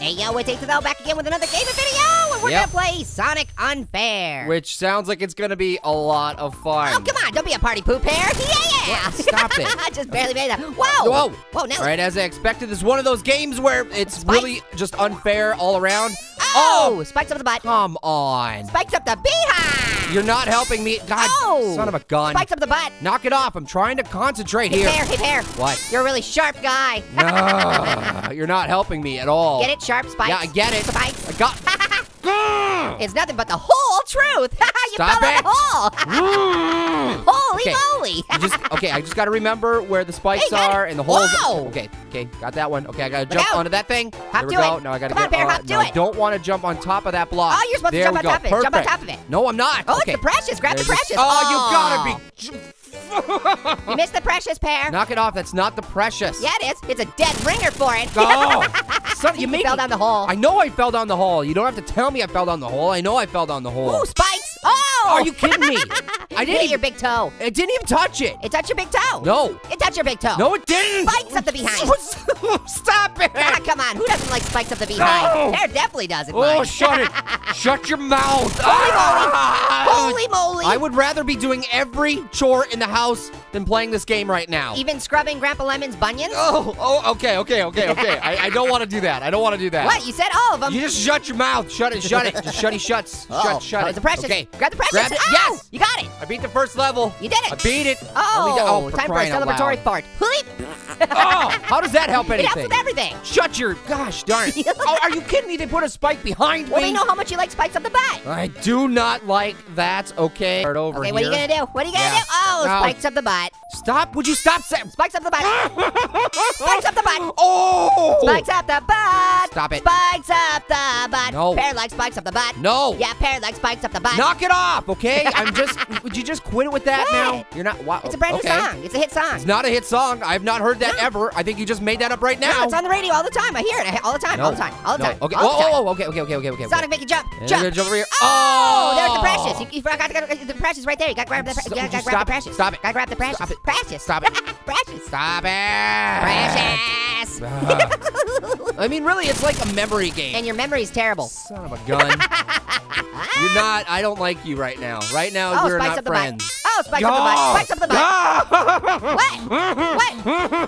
Hey, yo, it's H back again with another gaming video, and we're Yep. gonna play Sonic Unfair. Which sounds like it's gonna be a lot of fun. Oh, come on, don't be a party poop hair. Yeah! Stop it. I just barely made that. Whoa! Whoa! Whoa. All right, as I expected, this is one of those games where it's Spike? really just unfair all around. Oh, oh! Spikes up the butt. Come on. Spikes up the behind. You're not helping me. God, Oh! son of a gun. Spikes up the butt. Knock it off. I'm trying to concentrate here. Pear, hey, Pear. What? You're a really sharp guy. No, you're not helping me at all. Get it? Sharp spikes. Yeah, I get it. Spikes. I got. It's nothing but the whole truth. you Stop fell down it. the hole. Mm. Holy Okay. moly. You just okay. I just got to remember where the spikes Hey, got it. are and the holes. Whoa. Okay, okay, got that one. Okay, I gotta Look jump out. onto that thing. Hop there we to go. it. No, I gotta Come get. on, Pear, hop to no, I it. don't want to jump on top of that block. Oh, you're supposed to there jump we on go. top of it. Jump on Perfect. top of it. No, I'm not. Oh, okay. it's the precious. Grab the There it is. precious. Oh, you gotta be. You missed the precious Pear. Knock it off. That's not the precious. Yeah, it is. It's a dead ringer for it. Oh, son, you You made fell down the hole. I know I fell down the hole. You don't have to tell me I fell down the hole. I know I fell down the hole. Ooh, spikes. Oh! Are you kidding me? I didn't your even. big toe. It didn't even touch it. It touched your big toe. No. It touched your big toe. No, it didn't. Spikes up the behind. Stop it. Ah, come on. Who doesn't like spikes up the behind? No. There definitely doesn't. Oh, mine. shut it. Shut your mouth. Holy moly. Ah! Holy moly. I would rather be doing every chore in the house than playing this game right now. Even scrubbing Grandpa Lemon's bunions? Oh, oh, okay, okay, okay, okay. I, I don't want to do that. I don't want to do that. What? You said all of them. You just shut your mouth. Shut it. Shut it. Just shutty shuts. oh, Shut. Shut oh, it. the precious. Okay. Grab the precious. Grab it. Oh, Yes. You got it. I beat the first level. You did it. I beat it. Oh, got- time for a celebratory fart. Oh, how does that help anything? It helps with everything. Shut your gosh darn it. oh, are you kidding me? They put a spike behind me. Well, me. they know how much you like spikes up the butt. I do not like that. Okay. Start over Okay, what are you gonna do? What are you gonna Yeah. do? Oh, No. spikes up the butt. Stop. Would you stop saying? Spikes up the butt. spikes up the butt. Oh! Spikes up the butt. Stop it. Spikes up the butt. No. Pear like spikes up the butt. No. Yeah, pear like spikes up the butt. Knock it off, okay? I'm just. would you just quit it with that What? now? You're not. Wow. It's a brand okay. new song. It's a hit song. It's not a hit song. I've not heard that No. ever. I think you just made that up right now. No, it's on the radio all the time. I hear it all the time. No. All the time. All the time. Okay. All the time. whoa, whoa. Okay, okay, okay, okay, okay. Sonic, make it jump. Jump. jump over here. Oh, Oh, there's the oh! precious. You, you forgot to the precious right there. You got to grab the, Stop- you would gotta grab stop the it? precious. Stop it. Gotta grab the precious. Stop it. Precious. Stop it. precious. Stop it. Precious. I mean, really, it's like a memory game. And your memory's terrible. Son of a gun. you're not. I don't like you right now. Right now, Oh, we're not friends. butt. Oh, spikes up the butt. Oh, spikes up the butt. What? What?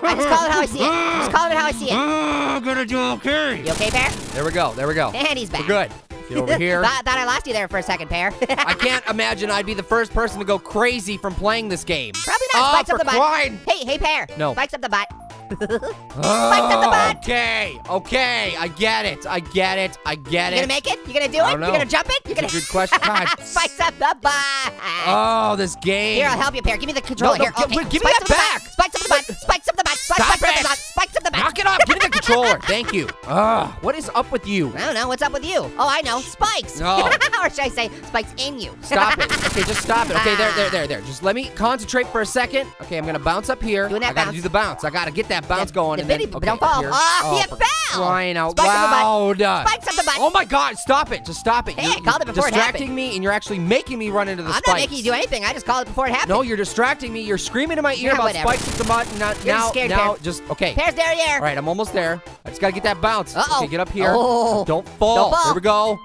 I just call it how I see it. I just call it how I see it. I'm gonna do okay. You okay, Pear? There we go. There we go. And he's back. We're good. Get over here. thought, thought I lost you there for a second, Pear. I can't imagine I'd be the first person to go crazy from playing this game. Probably not. Oh, Spikes for up the butt. crying. Hey, hey, Pear. No. Spikes up the butt. Spikes up the butt. Okay, okay, I get it. I get it. I get it. You gonna make it? You gonna do it? You gonna jump it? You gonna? A good question. Spikes up the butt. Oh, this game. Here, I'll help you, Pear. Give me the controller. no, Here, okay. give me Spikes that up the butt. Spikes up the butt. Spikes up the butt. Spikes up the butt. Spikes up the butt. Knock it off. Give me controller. Thank you. Ugh, what is up with you? I don't know. What's up with you? Oh, I know. Spikes. No. or should I say spikes in you? Stop it. Okay, just stop it. Okay, there, there, there, there. Just let me concentrate for a second. Okay, I'm gonna bounce up here. Doing that I gotta bounce. do the bounce. I gotta get that bounce The- going. the and then, bitty- okay, don't up fall. Ah, you for fell. Crying out Spikes up loud. Spikes up the butt. Oh my God! Stop it! Just stop it. Hey, you're, I called it before it happened. distracting me, and you're actually making me run into the I'm spikes. not making you do anything. I just called it before it happened. No, you're distracting me. You're screaming in my ear Yeah, about whatever. spikes at the butt. Now, You're now, scared, now, Pear. just okay. Pear's there, there. All right, I'm almost there. I just gotta get that bounce. Uh-oh. Okay, get up here. Oh. Don't fall. Don't fall. There we go.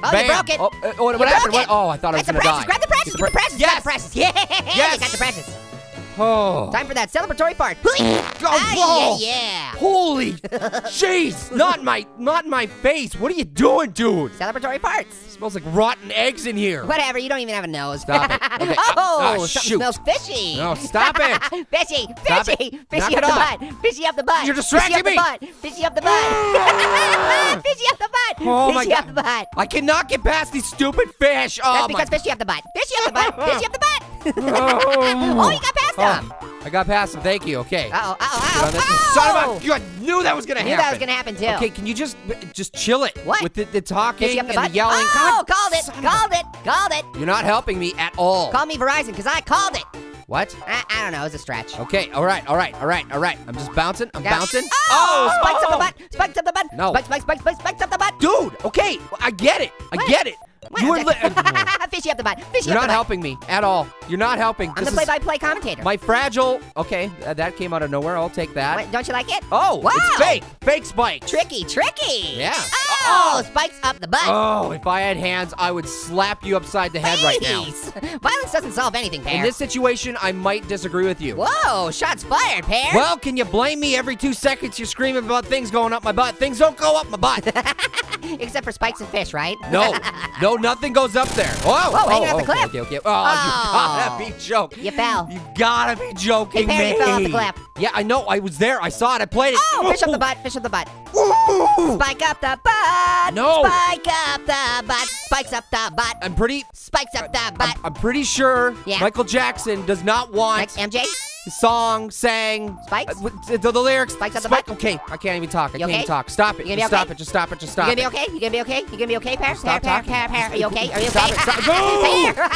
Oh, Bam. you broke it. Oh, uh, oh, what broke happened? What? Oh, I thought I was gonna precious. die. Grab the precious. Get the pre- precious. Yes. Grab the precious. Yeah. Yes. Got the precious. Oh. Time for that celebratory fart. Oh, Ah, yeah, yeah. Holy jeez! Not my, not my face. What are you doing, dude? Celebratory farts. smells like rotten eggs in here. Whatever. You don't even have a nose. Stop it. Okay. oh, Ah, something shoot. smells fishy. No, stop it. fishy, fishy, fishy up the butt. Fishy up the butt. You're fishy distracting up the me. butt. Fishy up the butt. fishy up the butt. Oh my God. up the butt. I cannot get past these stupid fish. Oh That's my. because fishy up the butt. Fishy up the butt. Fishy up the butt. Oh. oh, you got past him. Oh, I got past him. Thank you. Okay. Uh oh, uh oh, this- oh. Son of a! I knew that was gonna I knew happen. that was gonna happen too. Okay, can you just just chill it? What? With the, the talking up and the the yelling. Oh, God, called it. Called it. Called it. You're not helping me at all. Call me Verizon because I called it. What? I, I don't know. It's a stretch. Okay, all right, all right, all right, all right. I'm just bouncing. I'm Yeah. bouncing. Oh, spikes up the butt. Spikes up the butt. No. Spikes, spikes, spikes, spikes, spikes up the butt. Dude, okay, I get it. I What? get it. What? You were li- fishy up the butt. Fishy You're not helping me at all. You're not helping. I'm This the play-by-play commentator. my fragile. Okay, uh, that came out of nowhere. I'll take that. Wait, don't you like it? Oh, wow. it's fake. Fake spikes. Tricky, tricky. Yeah. Oh, Oh, spikes up the butt. Oh, if I had hands, I would slap you upside the head right now. Violence doesn't solve anything, Pear. In this situation, I might disagree with you. Whoa, shots fired, Pear. Well, can you blame me every two seconds you're screaming about things going up my butt? Things don't go up my butt. Except for spikes and fish, right? No, no, nothing goes up there. Whoa, Whoa, hanging oh, off the cliff. Okay, okay. Oh, Oh. you gotta be joking. You fell. You gotta be joking Hey, Perry, me. you fell off the cliff. Yeah, I know. I was there. I saw it. I played it. Oh, fish up the butt, fish up the butt. Ooh. Spike up the butt. No. Spike up the butt. Spikes up the butt. I'm pretty. Spikes up the butt. I'm, I'm pretty sure Yeah. Michael Jackson does not want Next, MJ. The song sang. Spikes? uh, with- the, the lyrics. Spikes up the Spike- butt? Okay, I can't even talk. I You can't okay? even talk. Stop it. You gonna be Just stop it. Just stop it. Just You gonna be okay? You gonna be okay? You gonna be okay, Pear? Stop Pear, Pear, talking. Pear, Pear. Are you okay? Are you Stop okay? it, stop it. Go! Pear.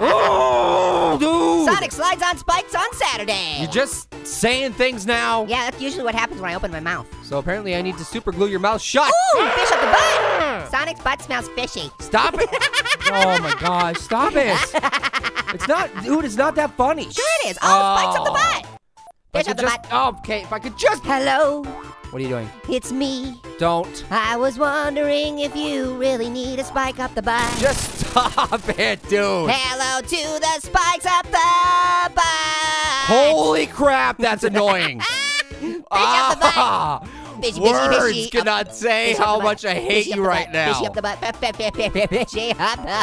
Oh, dude. Sonic slides on spikes on Saturday. You're just saying things now. Yeah, that's usually what happens when I open my mouth. So apparently I need to super glue your mouth shut. Ooh, fish up the butt. Sonic's butt smells fishy. Stop it. oh my gosh, stop it. It's not, dude, it's not that funny. Sure it is. Oh, spikes up the butt. If I could up the just, butt. oh, okay, if I could just. Hello, What are you doing? it's me. Don't. I was wondering if you really need a spike up the butt. Just stop it, dude. Hello to the spikes up the butt. Holy crap, that's annoying. Fish up the butt. Ah, Fishy, fishy, Words fishy. cannot say Fish how much I hate you right now. Up the butt. Up the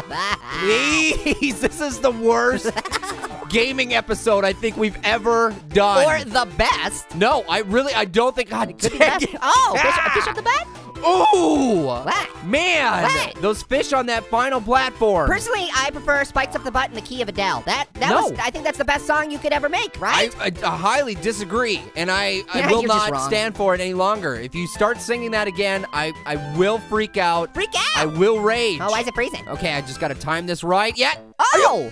butt. Please, this is the worst gaming episode I think we've ever done. Or the best. no, I really, I don't think. God Could be dang best. it. Oh, fish, fish up the butt? Ooh! What? Man, What? those fish on that final platform. Personally, I prefer Spikes Up the Butt in the key of Adele. That that No. was I think that's the best song you could ever make, right? I, I highly disagree, and I, I Yeah, will not stand for it any longer. If you start singing that again, I, I will freak out. Freak out! I will rage. Oh, why is it freezing? Okay, I just gotta time this right. Yeah. Oh,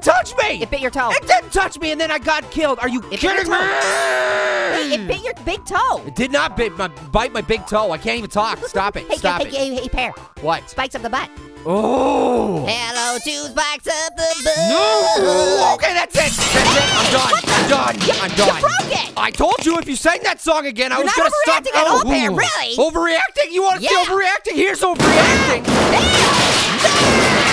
didn't touch me! it bit your toe. It didn't touch me, and then I got killed. Are you It kidding me? Hey, it bit your big toe. It did not bite my, bite my big toe. I can't even talk. Stop it. Hey, Stop hey, it. hey, hey, hey, Pear. What? Spikes up the butt. Oh. Hello to Spikes up the butt. No! Okay, that's it. That's it. I'm done. I'm done. You- I'm you done. broke it. I told you if you sang that song again, I You're was gonna stop. overreacting at all, Oh, Pear, really? Overreacting? You want to Yeah. overreacting? Here's overreacting. Yeah,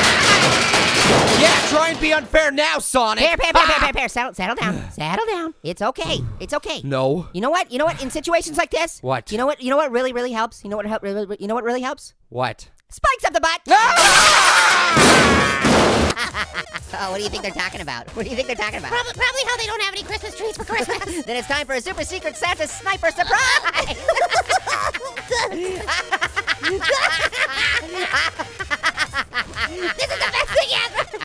try and be unfair now, Sonic. Pear, Pear, Pear, Ah. Pear, Pear, Pear. Settle, settle down. Settle down. It's okay. It's okay. No. You know what? You know what? In situations like this, What? You know what? You know what really, really helps. You know what help? Really, really- you know what really helps? What? Spikes up the butt. Ah! Oh, what do you think they're talking about? What do you think they're talking about? Probably, probably how they don't have any Christmas trees for Christmas. then it's time for a super secret Santa sniper surprise.